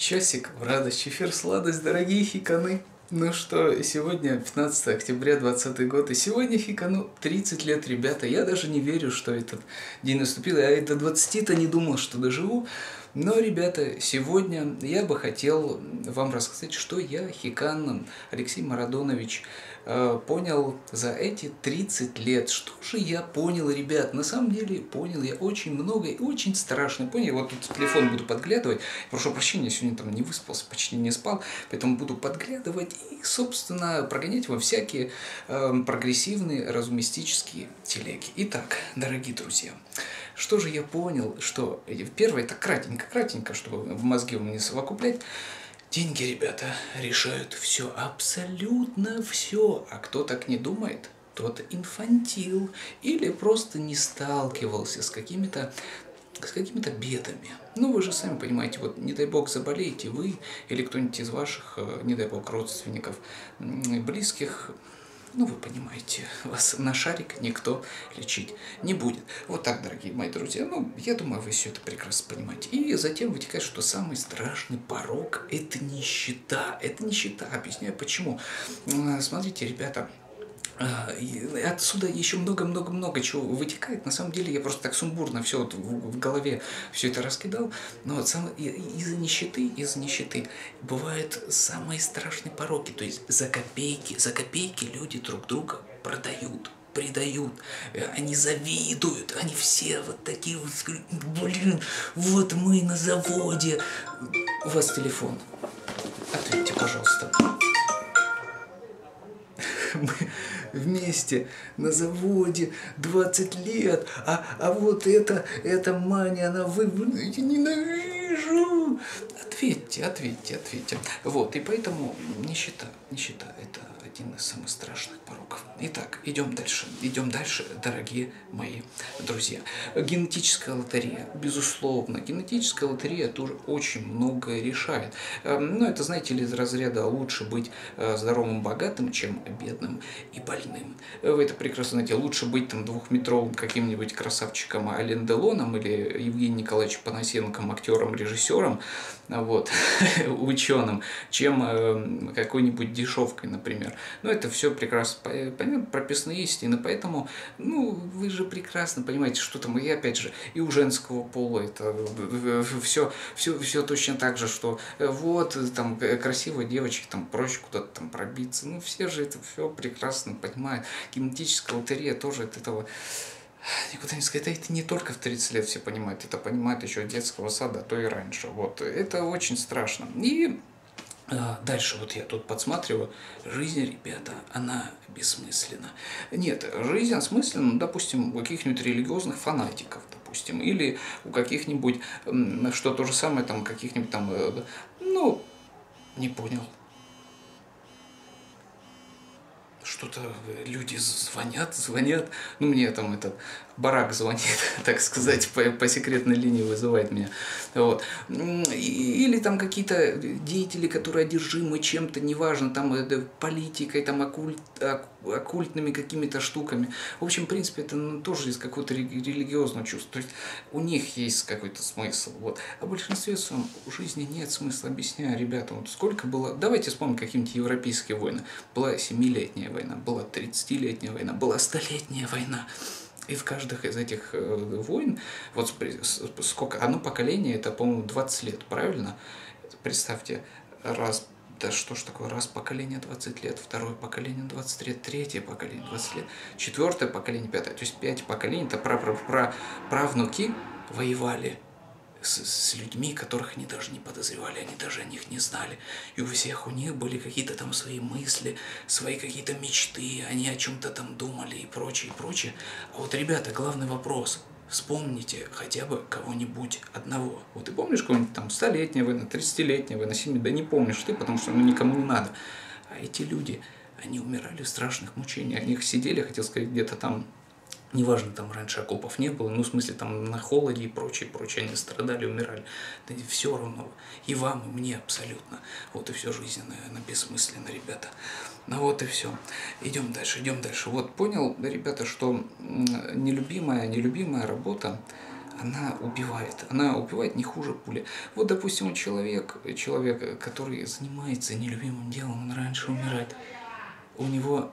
Часик в радость, эфир сладость, дорогие хиканы. Ну что, сегодня 15 октября 20 год, и сегодня хикану 30 лет, ребята. Я даже не верю, что этот день наступил. Я до 20-то не думал, что доживу. Но, ребята, сегодня я бы хотел вам рассказать, что я, Хикан Алексей Марадонович, понял за эти 30 лет. Что же я понял, ребят? На самом деле понял я очень много и очень страшно. Понял? Вот тут телефон буду подглядывать. Прошу прощения, сегодня там не выспался, почти не спал. Поэтому буду подглядывать и, собственно, прогонять вам всякие э, прогрессивные разумистические телеги. Итак, дорогие друзья, что же я понял, что первое это кратенько, кратенько, чтобы в мозге у меня совокуплять. Деньги, ребята, решают все, абсолютно все. А кто так не думает, тот инфантил или просто не сталкивался с какими-то с какими-то бедами. Ну, вы же сами понимаете, вот не дай бог заболеете вы или кто-нибудь из ваших, э, не дай бог, родственников, близких, ну, вы понимаете, вас на шарик никто лечить не будет. Вот так, дорогие мои друзья. Ну, я думаю, вы все это прекрасно понимаете. И затем вытекает, что самый страшный порог – это нищета. Это нищета. Объясняю, почему. Смотрите, ребята, отсюда еще много-много-много чего вытекает. На самом деле я просто так сумбурно все вот в, голове все это раскидал. Но вот сам, из-за нищеты, из-за нищеты бывают самые страшные пороки. То есть за копейки, за копейки люди друг друга продают предают, они завидуют, они все вот такие вот, блин, вот мы на заводе. У вас телефон. Ответьте, пожалуйста. Мы, вместе на заводе 20 лет, а, а вот это, эта Маня, она вы, ненавижу. Ответьте, ответьте, ответьте. Вот, и поэтому нищета, нищета – это один из самых страшных пороков. Итак, идем дальше. Идем дальше, дорогие мои друзья. Генетическая лотерея, безусловно. Генетическая лотерея тоже очень многое решает. Эм, ну, это, знаете ли, из разряда лучше быть э, здоровым, богатым, чем бедным и больным. Вы это прекрасно знаете. Лучше быть там двухметровым каким-нибудь красавчиком Ален Делоном или Евгением Николаевичем Панасенком, актером, режиссером, вот, ученым, чем э, какой-нибудь дешевкой, например. Но это все прекрасно понятно, прописные истины, поэтому, ну, вы же прекрасно понимаете, что там, и опять же, и у женского пола это все, все, все точно так же, что э, вот, там, красивые девочки, там, проще куда-то там пробиться, ну, все же это все прекрасно понимают. Генетическая лотерея тоже от этого никуда не сказать, это не только в 30 лет все понимают, это понимают еще детского сада, а то и раньше. Вот. Это очень страшно. И Дальше вот я тут подсматриваю. Жизнь, ребята, она бессмысленна. Нет, жизнь осмысленна, допустим, у каких-нибудь религиозных фанатиков, допустим, или у каких-нибудь, что то же самое, там, каких-нибудь там, э, ну, не понял, что-то люди звонят, звонят, ну мне там этот барак звонит, так сказать, по, по секретной линии вызывает меня. Вот. Или там какие-то деятели, которые одержимы чем-то, неважно, там э, политикой, там оккульт, оккультными какими-то штуками. В общем, в принципе, это ну, тоже из какого-то религиозного чувства. То есть у них есть какой-то смысл. Вот. А в большинстве своем у жизни нет смысла. Объясняю ребята, вот сколько было... Давайте вспомним какие-нибудь европейские войны. Была семилетняя война, была 30-летняя война, была столетняя война. И в каждых из этих э, войн, вот сколько, одно поколение, это, по-моему, 20 лет, правильно? Представьте, раз, да что ж такое, раз поколение 20 лет, второе поколение 20 лет, третье поколение 20 лет, четвертое поколение, пятое, то есть пять поколений, это правнуки воевали с, с людьми, которых они даже не подозревали, они даже о них не знали. И у всех у них были какие-то там свои мысли, свои какие-то мечты, они о чем-то там думали и прочее, и прочее. А вот, ребята, главный вопрос. Вспомните хотя бы кого-нибудь одного. Вот ты помнишь кого-нибудь там столетнего война, 30-летняя война, 7 да не помнишь ты, потому что ну, никому не надо. А эти люди, они умирали в страшных мучениях. Они сидели, хотел сказать, где-то там неважно, там раньше окопов не было, ну, в смысле, там на холоде и прочее, прочее, они страдали, умирали. Да все равно, и вам, и мне абсолютно. Вот и все жизненное, она бессмысленно, ребята. Ну вот и все. Идем дальше, идем дальше. Вот понял, ребята, что нелюбимая, нелюбимая работа, она убивает. Она убивает не хуже пули. Вот, допустим, человек, человек, который занимается нелюбимым делом, он раньше умирает. У него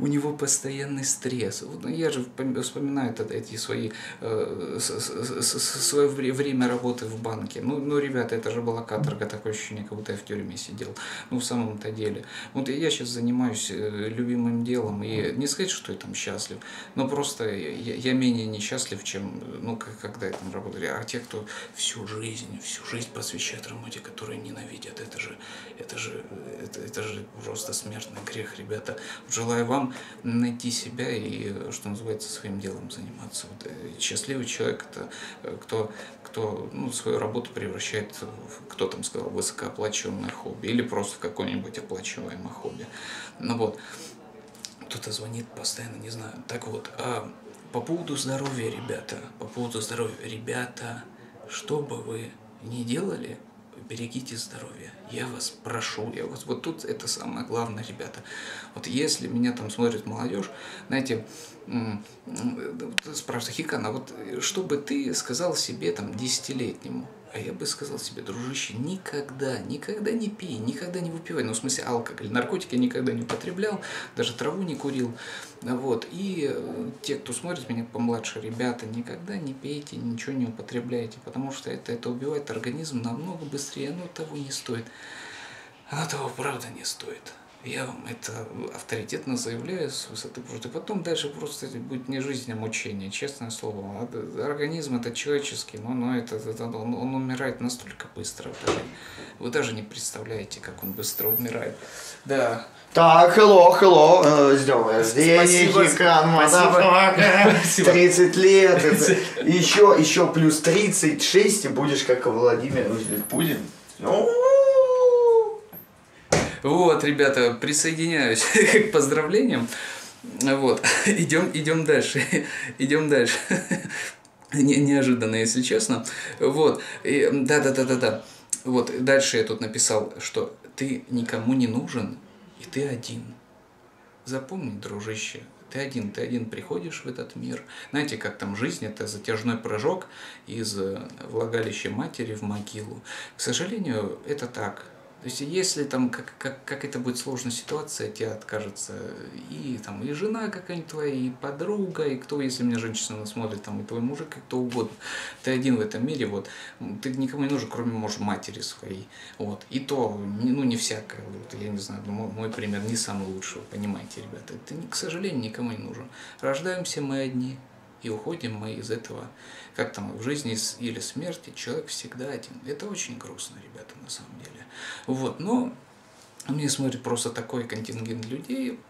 у него постоянный стресс. Вот ну, я же вспоминаю тогда эти свои, э, свое время работы в банке. Ну, ну, ребята, это же была каторга, такое ощущение, как будто я в тюрьме сидел. Ну, в самом-то деле. Вот я сейчас занимаюсь э, любимым делом, и не сказать, что я там счастлив, но просто я, я менее несчастлив, чем, ну, когда я там работаю. А те, кто всю жизнь, всю жизнь посвящает работе, которые ненавидят, это же, это же, это, это же просто смертный грех, ребята. Желаю вам найти себя и, что называется, своим делом заниматься. Вот, э, счастливый человек это э, кто, кто ну, свою работу превращает в, кто там сказал, высокооплачиваемое хобби или просто в какое-нибудь оплачиваемое хобби. Ну вот, кто-то звонит постоянно, не знаю. Так вот, а по поводу здоровья, ребята, по поводу здоровья, ребята, что бы вы ни делали, берегите здоровье. Я вас прошу, я вас... Вот тут это самое главное, ребята. Вот если меня там смотрит молодежь, знаете, спрашивают, Хикана, вот что бы ты сказал себе там десятилетнему? А я бы сказал себе, дружище, никогда, никогда не пей, никогда не выпивай. Ну, в смысле, алкоголь, наркотики никогда не употреблял, даже траву не курил. Вот. И э, те, кто смотрит меня помладше, ребята, никогда не пейте, ничего не употребляйте, потому что это, это убивает организм намного быстрее, оно того не стоит. Оно того правда не стоит. Я вам это авторитетно заявляю с высоты. И потом дальше просто будет не жизнь, а мучение, честное слово. А организм это человеческий, но, но это, это он, он умирает настолько быстро. Вы даже не представляете, как он быстро умирает. Да. Так, hello, hello, э, с днем рождения, Спасибо. 30 лет, это еще, еще плюс 36, и будешь как Владимир Путин. Ну, вот, ребята, присоединяюсь к поздравлениям. Вот, идем, идем дальше, идем дальше. Не, неожиданно, если честно. Вот, да-да-да-да-да. Вот, дальше я тут написал, что ты никому не нужен, и ты один. Запомни, дружище, ты один, ты один приходишь в этот мир. Знаете, как там жизнь, это затяжной прыжок из влагалища матери в могилу. К сожалению, это так. То есть, если там, как, как, как это будет сложная ситуация, тебе откажется и там и жена какая-нибудь твоя, и подруга, и кто, если меня женщина смотрит, там, и твой мужик, и кто угодно. Ты один в этом мире, вот. Ты никому не нужен, кроме, может, матери своей. Вот. И то, ну, не всякое. Вот, я не знаю, мой, мой пример не самый лучший, понимаете, ребята. Ты, к сожалению, никому не нужен. Рождаемся мы одни, и уходим мы из этого, как там, в жизни или смерти человек всегда один. Это очень грустно, ребята, на самом деле. Вот, но мне смотрит просто такой контингент людей,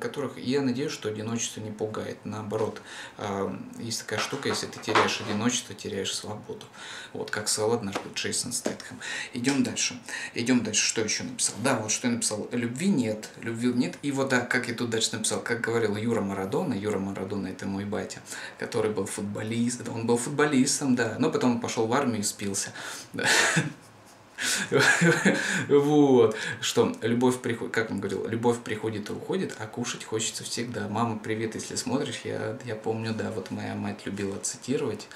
которых я надеюсь, что одиночество не пугает. Наоборот, а, есть такая штука, если ты теряешь одиночество, теряешь свободу. Вот как сказал однажды Джейсон Стэтхэм. Идем дальше. Идем дальше. Что еще написал? Да, вот что я написал. Любви нет. Любви нет. И вот да, как я тут дальше написал, как говорил Юра Марадона. Юра Марадона это мой батя, который был футболист. Он был футболистом, да. Но потом пошел в армию и спился. Да. Вот. Что любовь приходит, как он говорил, любовь приходит и уходит, а кушать хочется всегда. Мама, привет, если смотришь, я, я помню, да, вот моя мать любила цитировать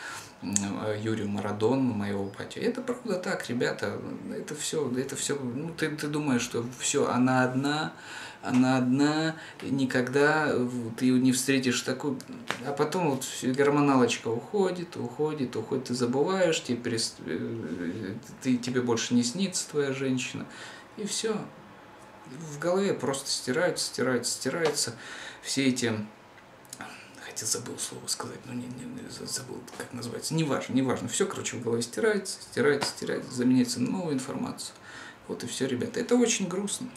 Юрию Марадон, моего батю. Это правда так, ребята, это все, это все, ну ты, ты думаешь, что все, она одна, она одна, никогда ты не встретишь такую... А потом вот гормоналочка уходит, уходит, уходит, ты забываешь, тебе, перест... Э, ты, тебе больше не снится твоя женщина, и все. В голове просто стираются, стираются, стираются все эти хотя забыл слово сказать, но не, не, забыл, как называется. Неважно, неважно. Все, короче, в голове стирается, стирается, стирается, заменяется на новую информацию. Вот и все, ребята. Это очень грустно.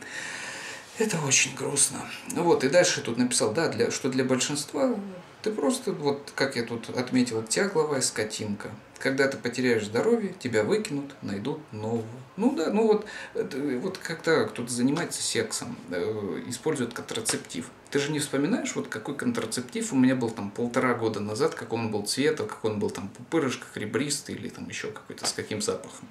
Это очень грустно. Вот, и дальше тут написал, да, для, что для большинства ты просто, вот как я тут отметил, тягловая скотинка. Когда ты потеряешь здоровье, тебя выкинут, найдут новую. Ну да, ну вот, вот когда кто-то занимается сексом, э, использует контрацептив. Ты же не вспоминаешь, вот какой контрацептив у меня был там полтора года назад, как он был цвета, как он был там пупырышка, ребристый или там еще какой-то с каким запахом.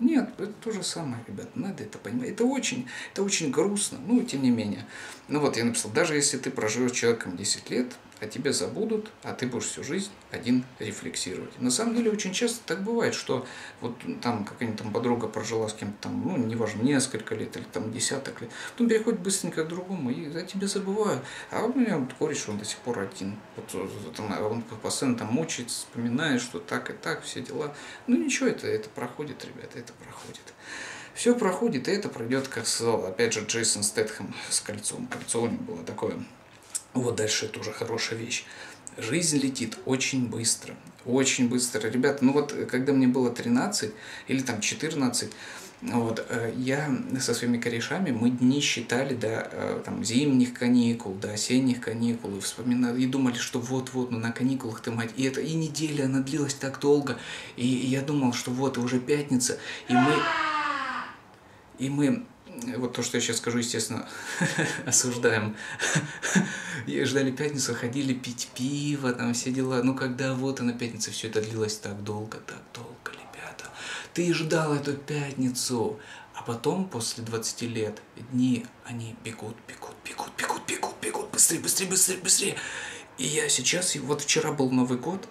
Нет, это то же самое, ребят, надо это понимать. Это очень, это очень грустно, но тем не менее. Ну вот я написал, даже если ты проживешь человеком 10 лет, о тебе забудут, а ты будешь всю жизнь один рефлексировать. На самом деле очень часто так бывает, что вот там какая-нибудь там подруга прожила с кем-то там, ну, неважно, несколько лет или там десяток лет, потом переходит быстренько к другому, и о тебе забывают. А у меня вот кореш, он до сих пор один. Вот, там, он постоянно там мучается, вспоминает, что так и так, все дела. Ну ничего, это, это проходит, ребята, это проходит. Все проходит, и это пройдет, как сказал, опять же, Джейсон Стэтхэм с кольцом. Кольцо у него было такое вот дальше тоже хорошая вещь. Жизнь летит очень быстро, очень быстро. Ребята, ну вот когда мне было 13 или там 14, вот, э, я со своими корешами, мы дни считали до э, там, зимних каникул, до осенних каникул, и вспоминали, и думали, что вот-вот, ну на каникулах ты мать. И это и неделя, она длилась так долго, и я думал, что вот, уже пятница, и мы... И мы вот то, что я сейчас скажу, естественно, осуждаем. Ждали пятницу, ходили пить пиво, там все дела. Ну, когда вот она пятница, все это длилось так долго, так долго, ребята. Ты ждал эту пятницу. А потом, после 20 лет, дни, они бегут, бегут, бегут, бегут, бегут, бегут, быстрее, быстрее, быстрее, быстрее. И я сейчас, и вот вчера был Новый год,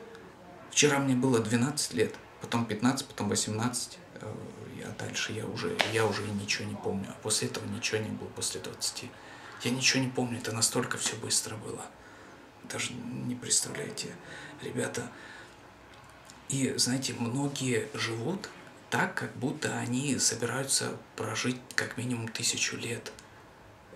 вчера мне было 12 лет, потом 15, потом 18, а дальше я уже, я уже ничего не помню. А после этого ничего не было, после 20. Я ничего не помню, это настолько все быстро было. Даже не представляете, ребята. И, знаете, многие живут так, как будто они собираются прожить как минимум тысячу лет –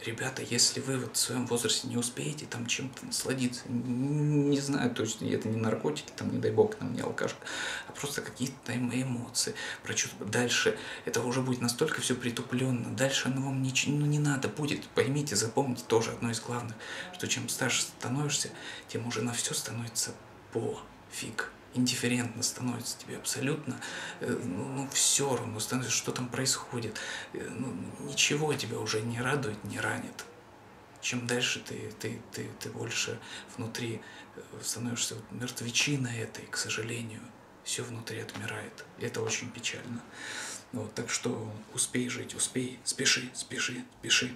ребята, если вы вот в своем возрасте не успеете там чем-то насладиться, не знаю точно, это не наркотики, там, не дай бог, там, не алкашка, а просто какие-то там эмоции, прочувствовать. Дальше это уже будет настолько все притупленно, дальше оно вам ничего, ну, не надо будет, поймите, запомните тоже одно из главных, что чем старше становишься, тем уже на все становится пофиг индифферентно становится тебе абсолютно, э, ну, ну все равно становится, что там происходит. Э, ну, ничего тебя уже не радует, не ранит. Чем дальше ты, ты, ты, ты больше внутри э, становишься вот мертвечиной этой, к сожалению, все внутри отмирает. Это очень печально. Вот, так что успей жить, успей, спеши, спеши, спеши.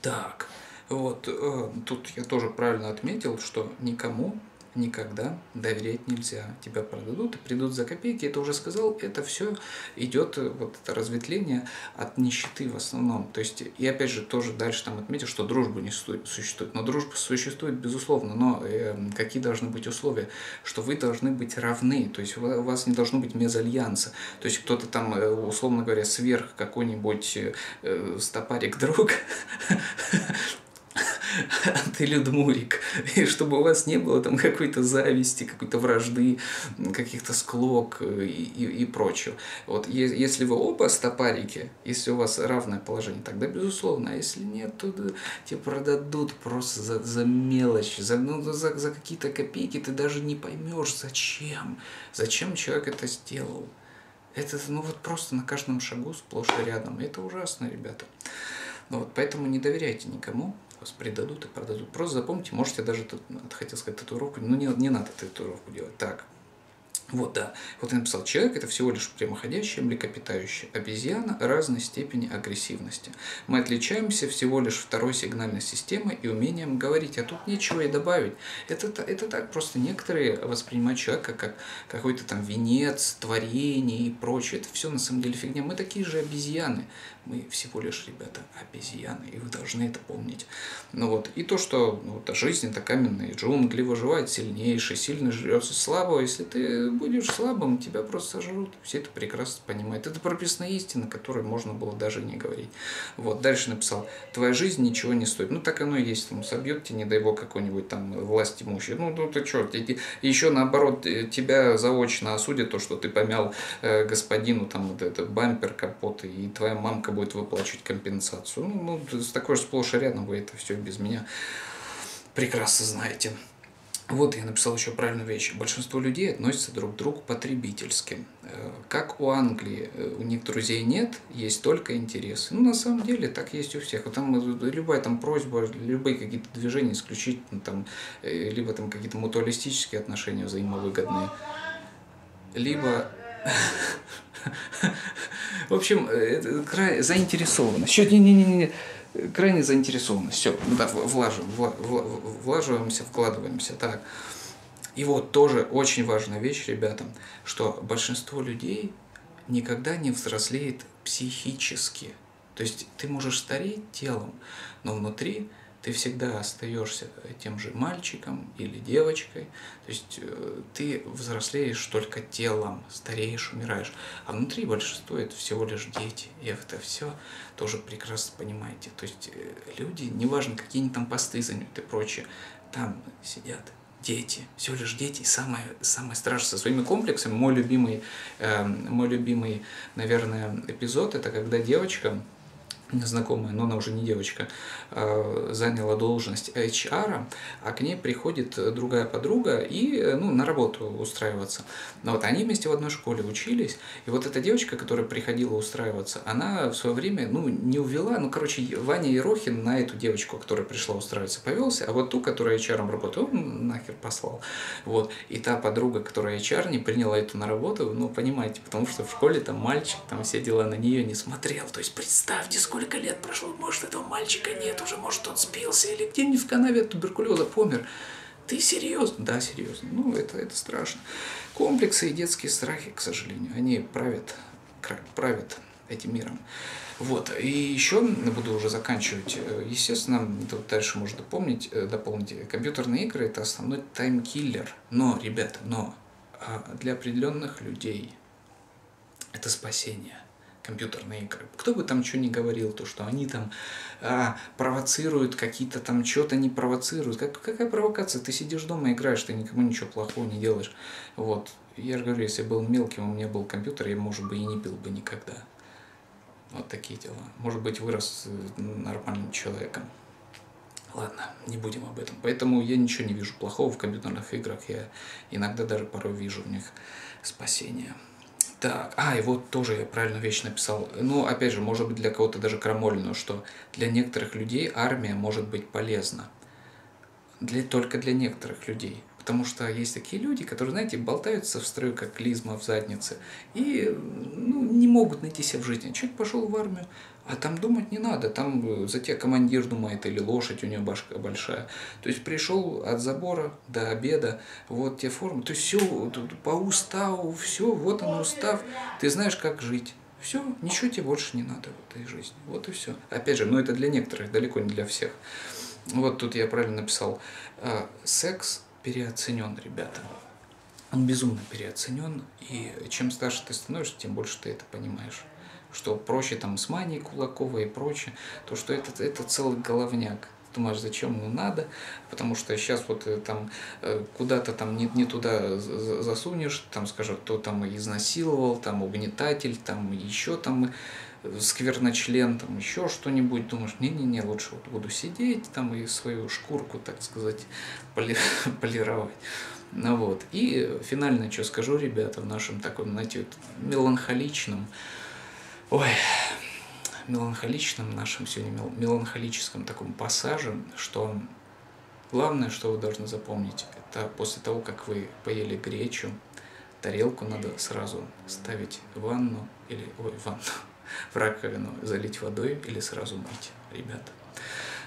Так, вот, э, тут я тоже правильно отметил, что никому никогда доверять нельзя. Тебя продадут и придут за копейки. Это уже сказал, это все идет, э, вот это разветвление от нищеты в основном. То есть, и опять же, тоже дальше там отметил, что дружба не существует. Но дружба существует, безусловно, но э, какие должны быть условия? Что вы должны быть равны, то есть у вас не должно быть мезальянса. То есть кто-то там, э, условно говоря, сверх какой-нибудь э, э стопарик друг ты Людмурик, и чтобы у вас не было там какой-то зависти, какой-то вражды, каких-то склок э, и, и, и прочего. Вот если вы оба стопарики, если у вас равное положение, тогда безусловно, а если нет, то тебе продадут просто за, за мелочь, за, ну, за, за какие-то копейки, ты даже не поймешь, зачем, зачем человек это сделал. Это ну вот просто на каждом шагу сплошь и рядом. Это ужасно, ребята. Ну вот, поэтому не доверяйте никому, вас предадут и продадут. Просто запомните, можете даже, хотел сказать, татуировку, но не, не надо татуировку делать. Так, вот, да. Вот я написал, человек это всего лишь прямоходящая млекопитающая обезьяна разной степени агрессивности. Мы отличаемся всего лишь второй сигнальной системой и умением говорить, а тут нечего и добавить. Это, это так, просто некоторые воспринимают человека как какой-то там венец, творение и прочее. Это все на самом деле фигня. Мы такие же обезьяны. Мы всего лишь, ребята, обезьяны, и вы должны это помнить. Ну вот, и то, что ну, вот, жизнь это каменные джунгли, выживает сильнейший, сильно жрется слабого. Если ты будешь слабым, тебя просто сожрут. Все это прекрасно понимают. Это прописная истина, которой можно было даже не говорить. Вот, дальше написал, твоя жизнь ничего не стоит. Ну, так оно и есть. Там, собьет тебе, не дай бог, какой-нибудь там власть имущий. Ну, ну ты что, еще наоборот, э, тебя заочно осудят, то, что ты помял э, господину там вот этот бампер, капот, и твоя мамка будет выплачивать компенсацию. Ну, с такой же сплошь и рядом вы это все без меня прекрасно знаете. Вот я написал еще правильную вещь. Большинство людей относятся друг к другу потребительски. Э, как у Англии, э, у них друзей нет, есть только интересы. Ну, на самом деле, так есть у всех. Там э, любая там просьба, любые какие-то движения исключительно там, либо там какие-то мутуалистические отношения взаимовыгодные, либо В общем, это крайне заинтересованность. Все, не-не-не, крайне заинтересованность. Все, да, влаживаем, влаживаемся, вкладываемся. Так. И вот тоже очень важная вещь, ребятам, что большинство людей никогда не взрослеет психически. То есть ты можешь стареть телом, но внутри ты всегда остаешься тем же мальчиком или девочкой, то есть э, ты взрослеешь только телом, стареешь, умираешь, а внутри большинство это всего лишь дети, и это все тоже прекрасно понимаете. То есть э, люди, неважно, какие они там посты заняты и прочее, там сидят дети, всего лишь дети, самое, самое страшное, со своими комплексами, мой любимый, э, мой любимый, наверное, эпизод, это когда девочка, знакомая, но она уже не девочка, а, заняла должность HR, а к ней приходит другая подруга и ну, на работу устраиваться. Но вот они вместе в одной школе учились, и вот эта девочка, которая приходила устраиваться, она в свое время ну, не увела, ну, короче, Ваня Ерохин на эту девочку, которая пришла устраиваться, повелся, а вот ту, которая HR работает, он нахер послал. Вот. И та подруга, которая HR, не приняла эту на работу, ну, понимаете, потому что в школе там мальчик, там все дела на нее не смотрел. То есть представьте, сколько сколько лет прошло, может, этого мальчика нет уже, может, он спился или где-нибудь в канаве от туберкулеза помер. Ты серьезно? Да, серьезно. Ну, это, это страшно. Комплексы и детские страхи, к сожалению, они правят, правят этим миром. Вот. И еще буду уже заканчивать. Естественно, тут дальше можно дополнить, э, дополнить. Компьютерные игры – это основной таймкиллер. Но, ребята, но а, для определенных людей это спасение – компьютерные игры. Кто бы там что ни говорил, то что они там а, провоцируют, какие-то там что-то не провоцируют. Как, какая провокация? Ты сидишь дома, играешь, ты никому ничего плохого не делаешь. Вот. Я же говорю, если был мелким, у меня был компьютер, я, может быть, и не пил бы никогда. Вот такие дела. Может быть, вырос э, нормальным человеком. Ладно, не будем об этом. Поэтому я ничего не вижу плохого в компьютерных играх. Я иногда даже порой вижу в них спасение. Так, а, и вот тоже я правильно вещь написал. Ну, опять же, может быть для кого-то даже крамольную, что для некоторых людей армия может быть полезна. Для, только для некоторых людей. Потому что есть такие люди, которые, знаете, болтаются в строю, как клизма в заднице, и ну, не могут найти себя в жизни. Человек пошел в армию, а там думать не надо, там э, за тебя командир думает или лошадь у нее башка большая. То есть пришел от забора до обеда, вот те формы, то есть все по уставу, все, вот он устав, ты знаешь, как жить. Все, ничего тебе больше не надо в этой жизни. Вот и все. Опять же, но это для некоторых, далеко не для всех. Вот тут я правильно написал. А, секс переоценен, ребята. Он безумно переоценен, и чем старше ты становишься, тем больше ты это понимаешь. Что проще там с Маней Кулаковой и прочее, то что это, это целый головняк. Думаешь, зачем ему надо, потому что сейчас вот э, там э, куда-то там не, не туда засунешь, там скажут, кто там изнасиловал, там угнетатель, там еще там скверночлен, там еще что-нибудь, думаешь, не-не-не, лучше вот буду сидеть там и свою шкурку, так сказать, поли полировать. Ну вот. И финально, что скажу, ребята, в нашем таком, знаете, вот, меланхоличном, ой, меланхоличном нашем сегодня, меланхолическом таком пассаже, что главное, что вы должны запомнить, это после того, как вы поели гречу, тарелку надо сразу ставить в ванну, или, ой, в ванну, в раковину, залить водой или сразу мыть, ребята.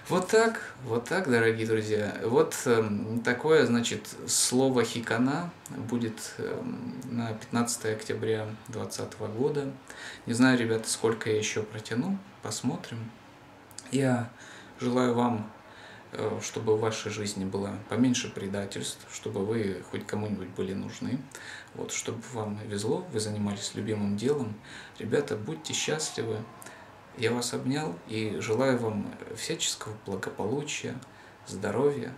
Вот так, вот так, дорогие друзья. Вот э, такое, значит, слово хикана будет э, на 15 октября 2020 года. Не знаю, ребята, сколько я еще протяну, посмотрим. Я желаю вам чтобы в вашей жизни было поменьше предательств, чтобы вы хоть кому-нибудь были нужны, вот, чтобы вам везло, вы занимались любимым делом. Ребята, будьте счастливы. Я вас обнял и желаю вам всяческого благополучия, здоровья,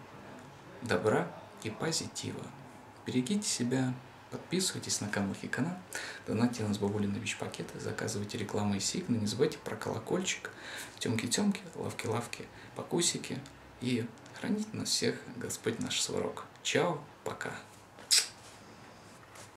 добра и позитива. Берегите себя, подписывайтесь на Камухи канал, донатьте нас бабулины вич-пакеты, заказывайте рекламу и сигны, не забывайте про колокольчик, темки-темки, лавки-лавки, покусики, и хранить нас всех Господь наш Сварог. Чао, пока.